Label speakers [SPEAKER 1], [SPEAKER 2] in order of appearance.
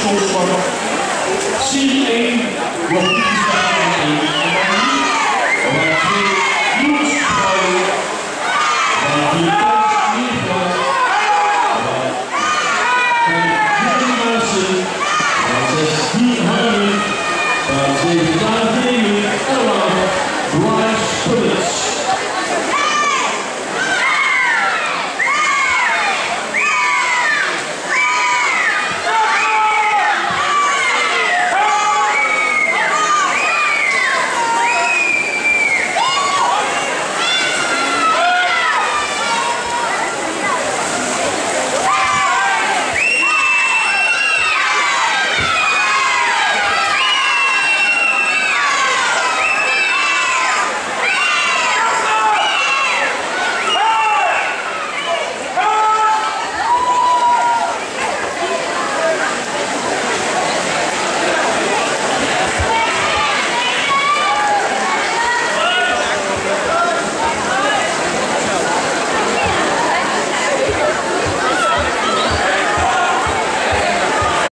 [SPEAKER 1] to the world. See a